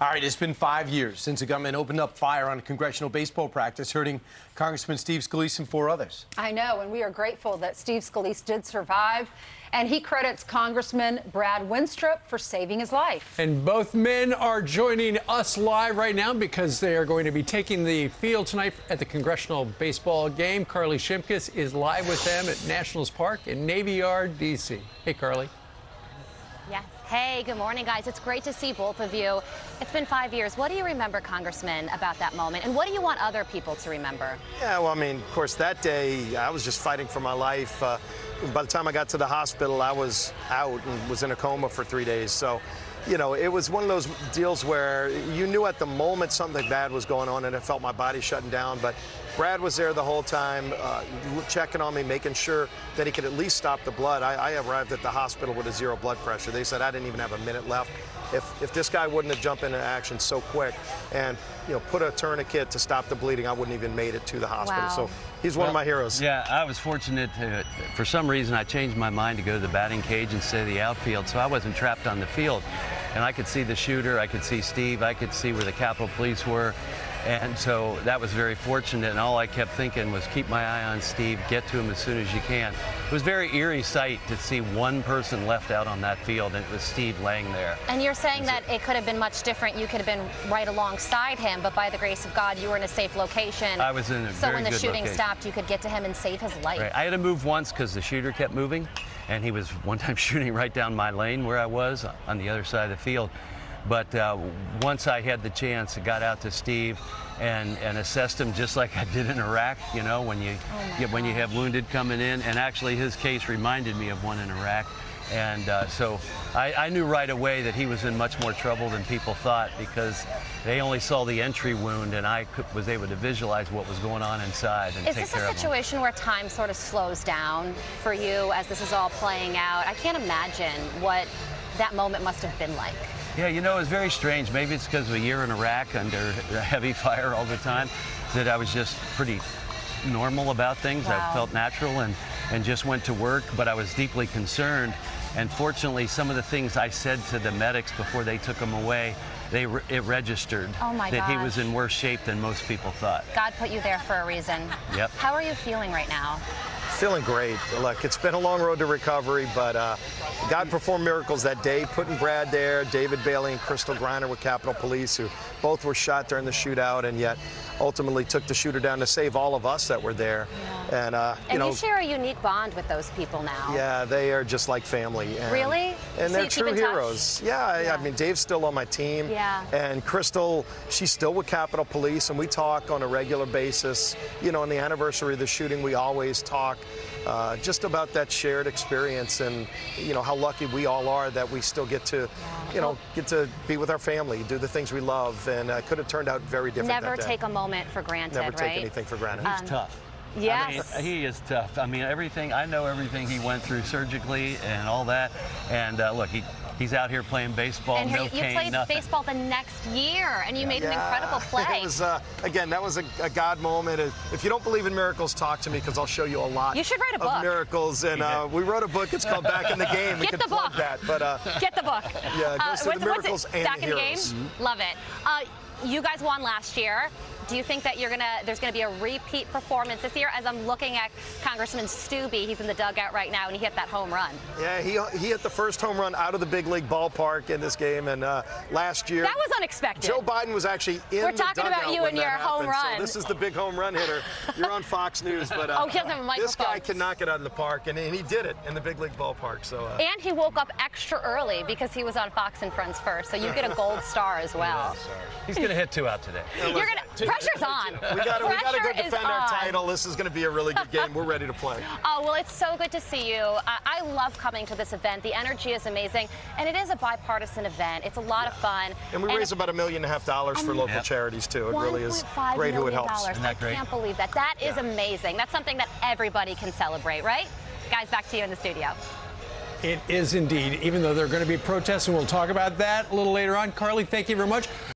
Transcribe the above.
All right, it's been five years since the government opened up fire on a congressional baseball practice, hurting Congressman Steve Scalise and four others. I know, and we are grateful that Steve Scalise did survive. And he credits Congressman Brad Wenstrup for saving his life. And both men are joining us live right now because they are going to be taking the field tonight at the congressional baseball game. Carley Shimkus is live with them at Nationals Park in Navy Yard, D.C. Hey, Carley. Yes. Hey, good morning, guys. It's great to see both of you. It's been five years. What do you remember, Congressman, about that moment? And what do you want other people to remember? Yeah, well, I mean, of course, that day I was just fighting for my life. Uh, by the time I got to the hospital, I was out and was in a coma for three days. So, you know, it was one of those deals where you knew at the moment something bad was going on and it felt my body shutting down. But Brad was there the whole time, uh, checking on me, making sure that he could at least stop the blood. I, I arrived at the hospital with a zero blood pressure. They said I didn't even have a minute left. If, if this guy wouldn't have jumped into action so quick and you know put a tourniquet to stop the bleeding, I wouldn't even made it to the hospital. Wow. So he's one well, of my heroes. Yeah, I was fortunate to, for some reason, I changed my mind to go to the batting cage instead of the outfield, so I wasn't trapped on the field. And I could see the shooter, I could see Steve, I could see where the Capitol Police were. And so that was very fortunate, and all I kept thinking was keep my eye on Steve, get to him as soon as you can. It was a very eerie sight to see one person left out on that field, and it was Steve laying there. And you're saying that it could have been much different. You could have been right alongside him, but by the grace of God, you were in a safe location. I was in a So when the shooting location. stopped, you could get to him and save his life. Right. I had to move once because the shooter kept moving, and he was one time shooting right down my lane where I was on the other side of the field. But uh, once I had the chance, I got out to Steve and, and assessed him just like I did in Iraq. You know, when you get, when you have wounded coming in, and actually his case reminded me of one in Iraq. And uh, so I, I knew right away that he was in much more trouble than people thought because they only saw the entry wound, and I could, was able to visualize what was going on inside and Is take this care a situation where time sort of slows down for you as this is all playing out? I can't imagine what that moment must have been like. Yeah, you know, it's very strange. Maybe it's because of a year in Iraq under heavy fire all the time that I was just pretty normal about things. Wow. I felt natural and, and just went to work, but I was deeply concerned. And fortunately, some of the things I said to the medics before they took him away, they re- it registered Oh, my that he was in worse shape than most people thought. God put you there for a reason. Yep. How are you feeling right now? Feeling great. Look, it's been a long road to recovery, but uh, God performed miracles that day, putting Brad there, David Bailey and Crystal Griner with Capitol Police, who both were shot during the shootout, and yet ultimately took the shooter down to save all of us that were there. And uh, you And know, you share a unique bond with those people now. yeah, they are just like family. And, Really? And So they're true heroes. Yeah, I, Yeah. I mean, Dave's still on my team. Yeah. And Crystal, she's still with Capitol Police, and we talk on a regular basis. You know, on the anniversary of the shooting, we always talk uh, just about that shared experience and, you know, how lucky we all are that we still get to, you know, get to be with our family, do the things we love, and uh, could have turned out very different Never that day. take a moment for granted, Never right? take anything for granted. He's tough. Yes. I mean, he is tough. I mean, everything, I know everything he went through surgically and all that. And uh, look, he, he's out here playing baseball, and no you cane, played nothing. baseball the next year, and you made an Yeah. incredible play. It was, uh, again, that was a, a God moment. If you don't believe in miracles, talk to me because I'll show you a lot You should write a of book. miracles. And uh, we wrote a book. It's called Back in the Game. We Get could the book. that. But uh, Get the book. Yeah, it goes through what's, the what's miracles it? and Back the in the heroes. game. Love it. Uh, you guys won last year. Do you think that you're gonna there's gonna be a repeat performance this year? As I'm looking at Congressman Steube, he's in the dugout right now, and he hit that home run. yeah, he, he hit the first home run out of the big league ballpark in this game. And uh, last year, That was unexpected. Joe Biden was actually in We're the talking about you and your home happened. run. So this is the big home run hitter. You're on Fox News, but uh, Oh, he doesn't have a microphone. this guy microphone. can knock it out of the park, and, and he did it in the big league ballpark. So. Uh, And he woke up extra early because he was on Fox and Friends first, so you get a gold star as well. He's going to hit two out today. You're gonna pressure's on. We got to we got to go defend our on. title. This is going to be a really good game. We're ready to play. Oh, well, it's so good to see you. I, I love coming to this event. The energy is amazing, and it is a bipartisan event. It's a lot of fun. And we raise about a million and a half dollars for local Yep. charities too. It really is great who it helps. Isn't that I great? can't believe that. That is Yeah. amazing. That's something that everybody can celebrate, right? Guys, back to you in the studio. It is indeed, even though there are going to be protests, and we'll talk about that a little later on. Carley, thank you very much.